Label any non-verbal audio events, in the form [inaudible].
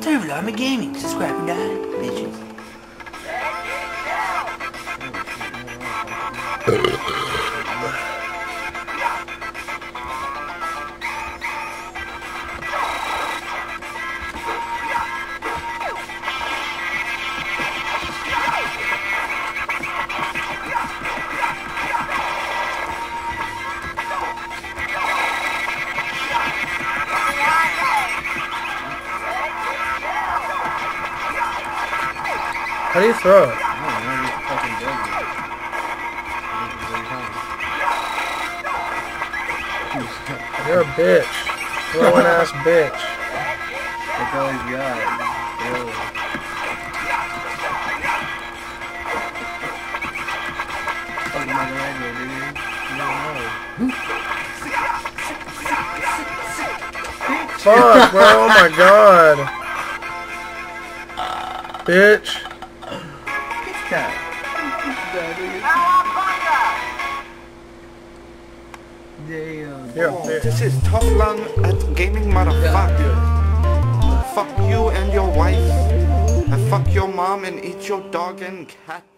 Turflamic Gaming. Subscribe and die, bitches. How do you throw it? You're a bitch. Throwing ass [laughs] bitch. That's all he's got. Really. Fucking like dude. You. Fuck, bro. Oh my god. Bitch. Damn. You're a. This is Top Lung at Gaming Motherfucker. Fuck you and your wife. And fuck your mom and eat your dog and cat.